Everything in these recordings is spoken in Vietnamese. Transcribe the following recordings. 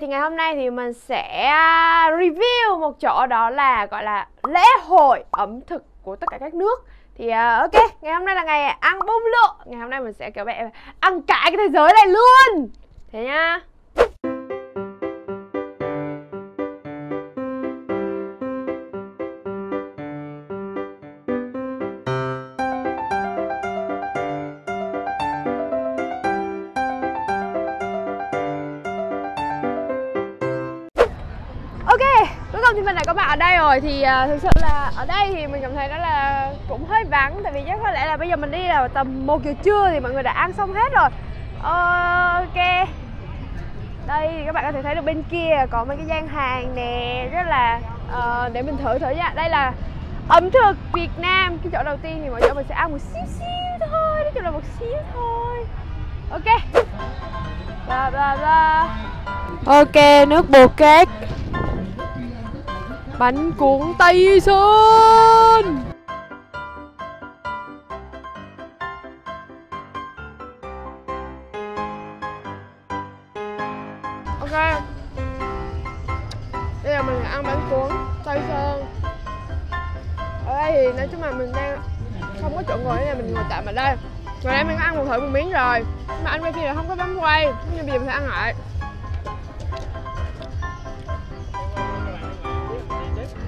Thì ngày hôm nay thì mình sẽ à, review một chỗ đó là gọi là lễ hội ẩm thực của tất cả các nước. Thì uh, ok ngày hôm nay là ngày ăn bông lụa ngày hôm nay mình sẽ kiểu mẹ ăn cả cái thế giới này luôn. Thế nhá. Thì mình đã có bạn ở đây rồi Thì uh, thực sự là ở đây thì mình cảm thấy đó là cũng hơi vắng. Tại vì chắc có lẽ là bây giờ mình đi là tầm một giờ trưa thì mọi người đã ăn xong hết rồi. Ok. Đây thì các bạn có thể thấy được bên kia có mấy cái gian hàng nè Rất là, uh, để mình thử thử nha. Đây là ẩm thực Việt Nam. Cái chỗ đầu tiên thì mọi chỗ mình sẽ ăn một xíu xíu thôi Nói chung là một xíu thôi. Ok. Bla bla bla. Ok, nước bột kết Bánh cuốn Tây Sơn. Ok. Bây giờ mình ăn bánh cuốn Tây Sơn. Ở đây thì nói chung là mình đang không có chỗ ngồi nên mình ngồi tạm ở đây. Rồi đây mình có ăn một thử một miếng rồi. Nhưng mà anh quay kia là không có bấm quay. Nhưng bây giờ mình phải ăn lại.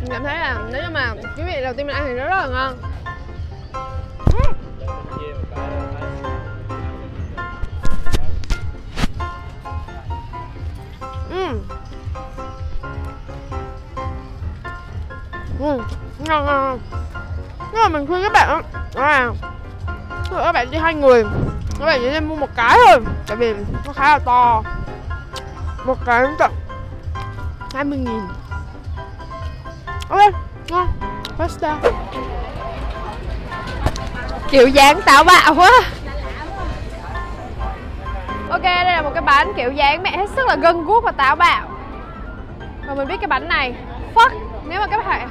Mình cảm thấy là nếu như mà quý vị đầu tiên mình ăn thì nó rất là ngon Uhm. Uhm. ngon ngon nhưng mà mình khuyên các bạn là các bạn đi hai người, các bạn chỉ nên mua một cái thôi, tại vì nó khá là to một cái tận 20 nghìn ok ngon. Pasta. Kiểu dáng táo bạo quá. Ok đây là một cái bánh kiểu dáng mẹ hết sức là gân guốc và táo bạo. Và mình biết cái bánh này fuck nếu mà các bạn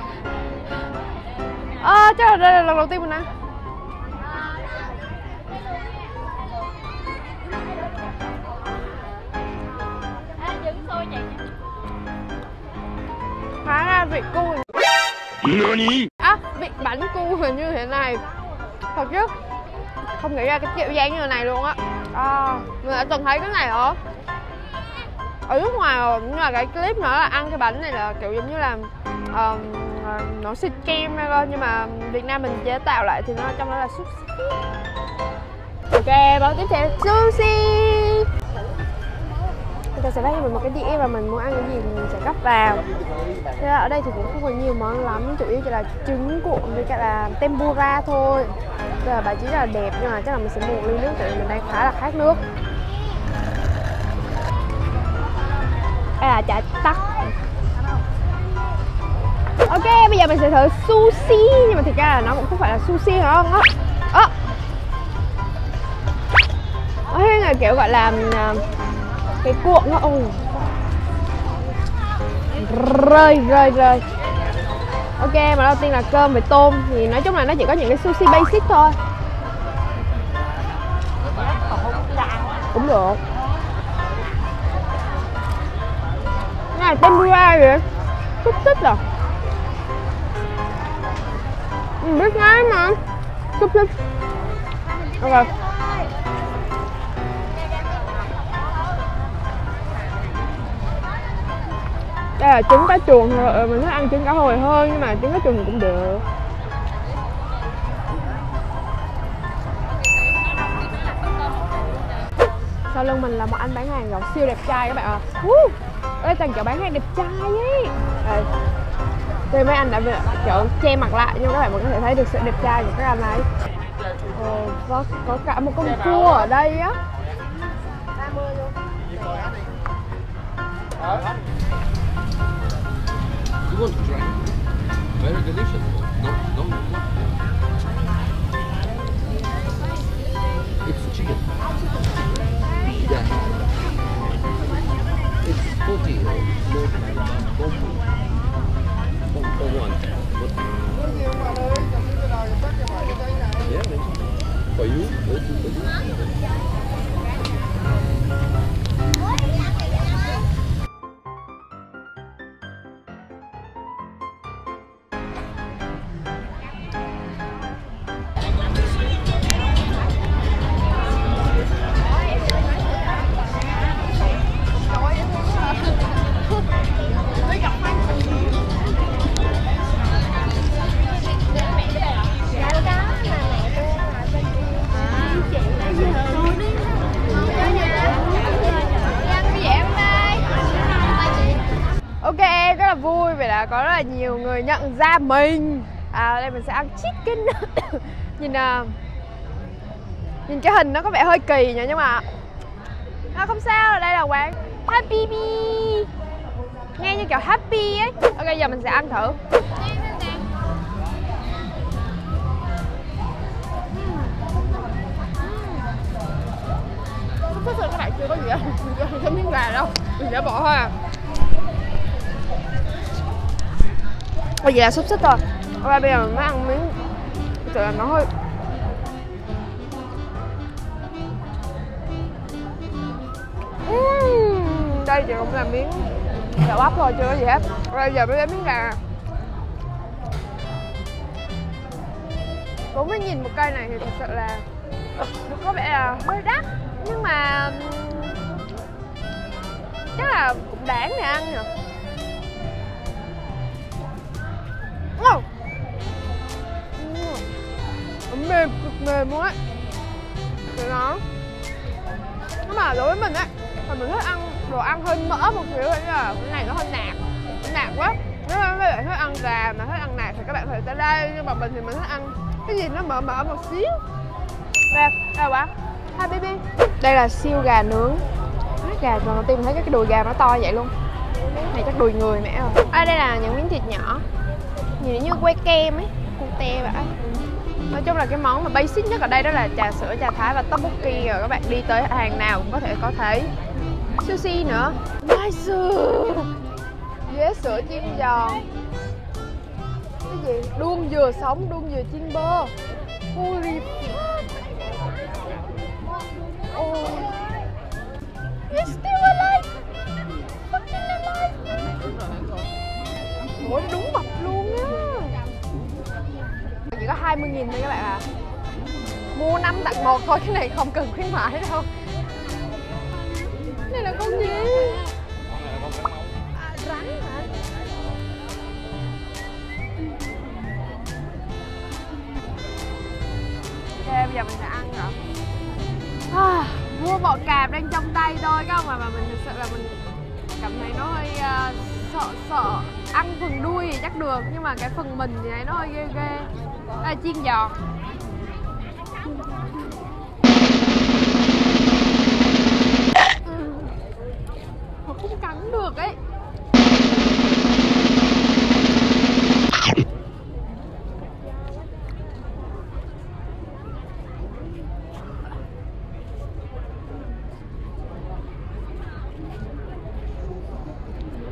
à, chắc là đây là lần đầu tiên mình ăn. Khá ra vị cua à, vị bánh cu hình như thế này. Thật chứ. Không nghĩ ra cái kiểu dáng như này luôn á. À, mình đã từng thấy cái này ở ở nước ngoài rồi nhưng mà cái clip nữa là ăn cái bánh này là kiểu giống như là um, nó xịt kem ra thôi nhưng mà Việt Nam mình chế tạo lại thì nó trong đó là sushi. Ok báo tiếp theo. Sushi! Ta sẽ phát cho mình một cái đĩa và mình muốn ăn cái gì thì mình sẽ gấp vào. Thế là ở đây thì cũng không còn nhiều món lắm, chủ yếu chỉ là trứng cuộn với cả là tempura thôi. Bây giờ bà chỉ rất là đẹp nhưng mà chắc là mình sẽ mua một ly nước tại vì mình đang khá là khát nước. Đây là chả tắc. Ok, bây giờ mình sẽ thử sushi, nhưng mà thực ra là nó cũng không phải là sushi phải không á ơ nó là kiểu gọi là à, cái cuộn nó, ôi. Rơi rơi rơi. Ok, mà đầu tiên là cơm với tôm. Thì nói chung là nó chỉ có những cái sushi basic thôi. Cũng được. Cái này tempura vậy? Xúc xích à? Mình biết ngay mà. Xúc xích ok. Đây là trứng cá chuồng thôi ờ, ờ, mình thích ăn trứng cá hồi hơn nhưng mà trứng cá chuồng cũng được. Sau lưng mình là một anh bán hàng gạo siêu đẹp trai các bạn ạ. À. uh, đây toàn kiểu bán hàng đẹp trai ấy. Đây thì mấy anh đã bị kiểu che mặt lại nhưng các bạn vẫn có thể thấy được sự đẹp trai của các anh ấy. Ờ, có, có cả một con cua ở đây á. 30 luôn gold drink. Very delicious. No, no, no. Da ra mình. À đây mình sẽ ăn chicken. Nhìn à, nhìn cái hình nó có vẻ hơi kỳ nhỉ nhưng mà à, không sao đây là quán Happy Bee. Nghe như kiểu happy ấy. Ok giờ mình sẽ ăn thử. Thực sự các bạn chưa có gì ăn. Chưa có miếng gà đâu. Mình sẽ bỏ thôi à Bây giờ là xúc xích rồi. Và bây giờ mình mới ăn miếng. Trời là nó hơi Uhm, Đây chỉ cũng là miếng Gà bắp thôi chưa có gì hết. Bây giờ mới lấy miếng gà. Cũng mới nhìn một cây này thì thật sự là có vẻ là hơi đắt nhưng mà chắc là cũng đáng để ăn nhỉ? Mềm cực mềm luôn ấy. Thế nó nhưng mà đối với mình ấy là mình thích ăn đồ ăn hơi mỡ một xíu ấy là cái này nó hơi nạc nó nạc quá. Nếu mà các bạn thích ăn gà mà thích ăn nạc thì các bạn phải tới đây nhưng mà mình thì mình thích ăn cái gì nó mỡ mỡ một xíu. Đây đẹp quá hai baby đây là siêu gà nướng. Má, gà lần đầu tiên thấy cái đùi gà nó to vậy luôn. Này chắc đùi người mẹ rồi à đây là những miếng thịt nhỏ. Nhìn như que kem ấy cute vậy nói chung là cái món mà basic nhất ở đây đó là trà sữa, trà thái và tteokbokki rồi, các bạn đi tới hàng nào cũng có thể có thấy. Sushi nữa. Mai sữa dế sữa chiên giòn. Cái gì? Đuông dừa sống, đuông dừa chiên bơ. Holy fuck oh it's still alive. Fucking alive. Ủa đúng mà. 20 nghìn thôi các bạn ạ à Mua 5 tặng 1 thôi, cái này không cần khuyến mãi đâu Cái Này là con gì? À, rắn hả? Ok, bây giờ mình sẽ ăn rồi à, Mua bọ cạp đang trong tay thôi các ông mà, mà mình thực sự là mình cảm thấy nó hơi uh, sợ sợ ăn phần đuôi thì chắc được, nhưng mà cái phần mình thì thấy nó hơi ghê ghê. Đây là chiên giòn nó ừ. không cắn được ấy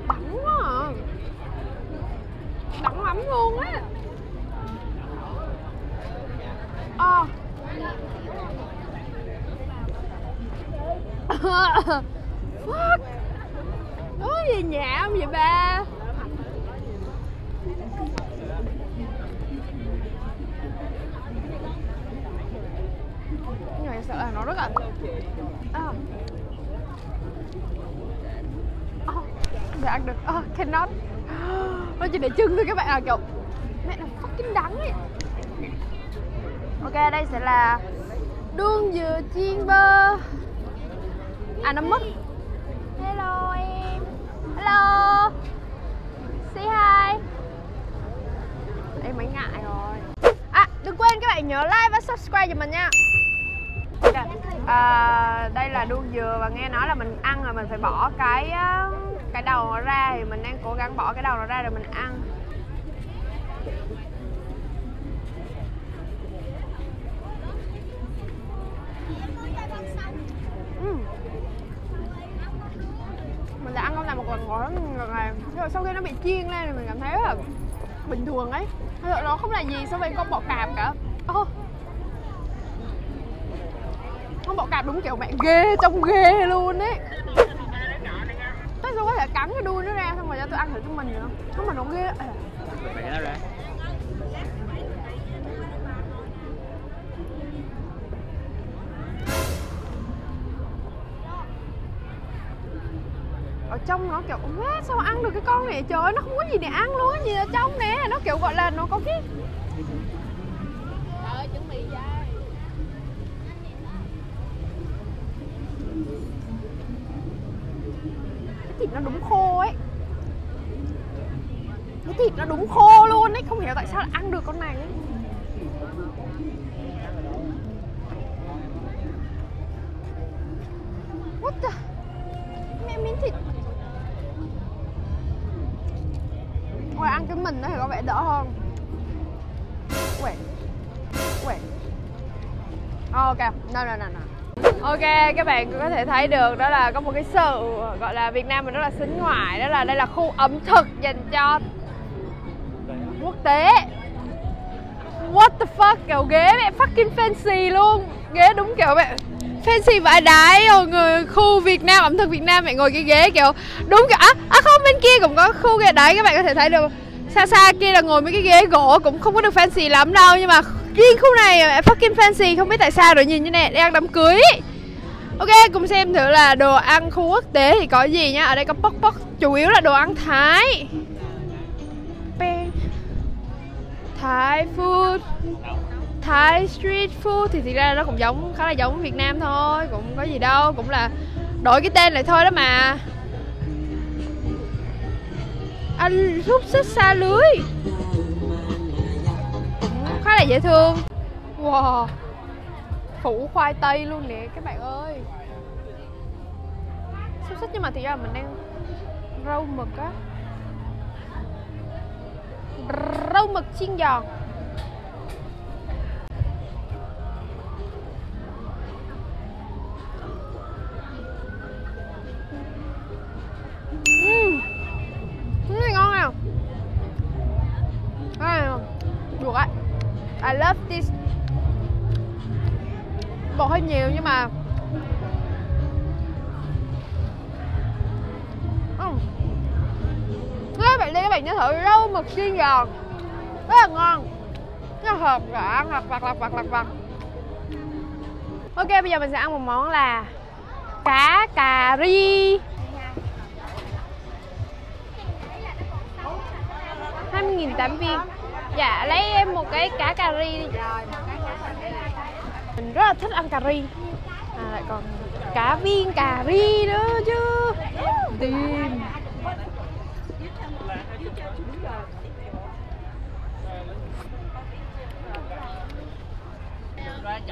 đắng quá à đắng lắm luôn á ờ Fuck Có gì nhảm vậy ba Nhưng mà sợ là nó rất là à. Oh, thể ăn được. Oh, cannot. Nó chỉ để trưng thôi các bạn à kiểu mẹ nó fucking đắng ấy. Ok đây sẽ là đuông dừa chiên bơ. À nó mất. Hello em. Hello. Say hi. Em mới ngại rồi. À đừng quên các bạn nhớ like và subscribe cho mình nha. À, đây là đuông dừa và nghe nói là mình ăn là mình phải bỏ cái uh, cái đầu nó ra thì mình đang cố gắng bỏ cái đầu nó ra rồi mình ăn. Ừ. Mình đã ăn không làm một lần rồi, lần này Nhưng mà sau khi nó bị chiên lên thì mình cảm thấy là bình thường ấy. Thật sự nó không là gì so với con bọ cạp cả. Oh. con bọ cạp đúng kiểu mẹ ghê, trông ghê luôn ấy Tại sao có thể cắn cái đuôi nó ra xong rồi cho tôi ăn thử cho mình nữa Không mà nó ghê. Bẻ nó ra. Ở trong nó kiểu Má sao ăn được cái con này trời ơi nó không có gì để ăn luôn á Nhìn ở trong nè. Nó kiểu gọi là nó có cái cái thịt nó đúng khô ấy. cái thịt nó đúng khô luôn ấy không hiểu tại sao lại ăn được con này ấy. What the? Mẹ miếng thịt. Ngoài ăn cái mình nó thì có vẻ đỡ hơn. Wait Wait ờ, Ok, no no no no. Ok, các bạn có thể thấy được đó là có một cái sự gọi là Việt Nam mình rất là xính ngoại Đó là đây là khu ẩm thực dành cho quốc tế. What the fuck, kiểu ghế mẹ fucking fancy luôn. Ghế đúng kiểu mẹ fancy vãi đái rồi người khu Việt Nam ẩm thực Việt Nam mẹ ngồi cái ghế kiểu đúng kiểu à, à không bên kia cũng có khu ghế đấy các bạn có thể thấy được. Xa xa kia là ngồi mấy cái ghế gỗ cũng không có được fancy lắm đâu nhưng mà riêng khu này mẹ fucking fancy không biết tại sao rồi nhìn như này đang đám cưới. Ok, cùng xem thử là đồ ăn khu quốc tế thì có gì nhá. Ở đây có bốc bốc, chủ yếu là đồ ăn Thái. Thái food Thái street food thì thực ra nó cũng giống, khá là giống Việt Nam thôi, cũng có gì đâu, cũng là đổi cái tên lại thôi đó mà. Anh hút xích xa lưới. Cũng khá là dễ thương. Wow, phủ khoai tây luôn nè, các bạn ơi. Xúc xích nhưng mà thì ra mình đang rau mực á rau mực chiên giòn. Uhm. cái này ngon nào. À, được á I love this. Bột hơi nhiều nhưng mà. Các bạn đi các bạn nhớ thử rau mực chiên giòn rất là ngon. Rất là hợp và ăn, lặt vặt lặt vặt lặt vặt. Ok, bây giờ mình sẽ ăn một món là cá cà ri. hai mươi nghìn tám viên. Dạ lấy em một cái cá cà ri đi. Mình rất là thích ăn cà ri. À lại còn cá viên cà ri nữa chứ. Tìm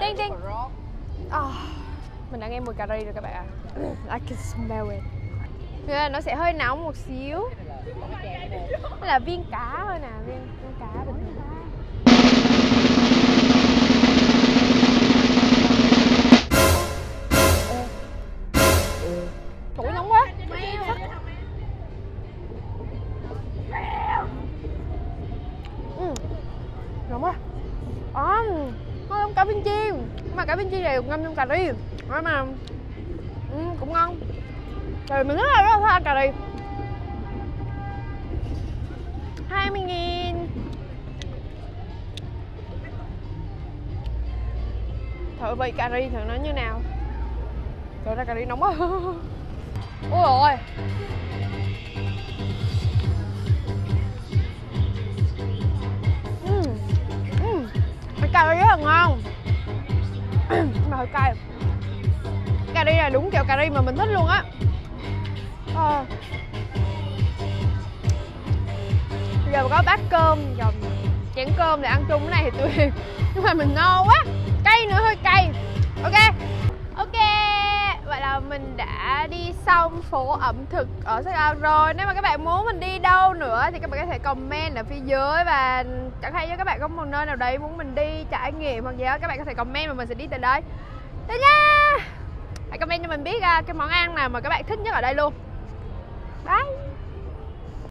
Ding ding. Oh, mình đã nghe mùi cà ri rồi các bạn ạ. I can smell it. Nó sẽ hơi nóng một xíu. Là viên cá thôi nè, viên, viên cá cà ri. Nói mà ừ, cũng ngon. Trời mình rất là rất là thích ăn cà ri. 20 nghìn. Thử vị cà ri thử nó như nào. Trời ra cà ri nóng quá. Ôi ôi. Ừ, ừ. Cái cà ri rất là ngon. Ừ, mà hơi cay. Cà ri là đúng kiểu cà ri mà mình thích luôn á. À. Giờ có bát cơm dòng chén cơm để ăn chung cái này thì tuyệt Nhưng mà mình no quá. Cay nữa, hơi cay. Ok. Mình đã đi xong phố ẩm thực ở Sài Gòn rồi Nếu mà các bạn muốn mình đi đâu nữa thì các bạn có thể comment ở phía dưới Và chẳng hay cho các bạn có một nơi nào đấy muốn mình đi trải nghiệm hoặc gì đó Các bạn có thể comment và mình sẽ đi từ đấy Thế nha! Hãy comment cho mình biết uh, cái món ăn nào mà các bạn thích nhất ở đây luôn. Bye!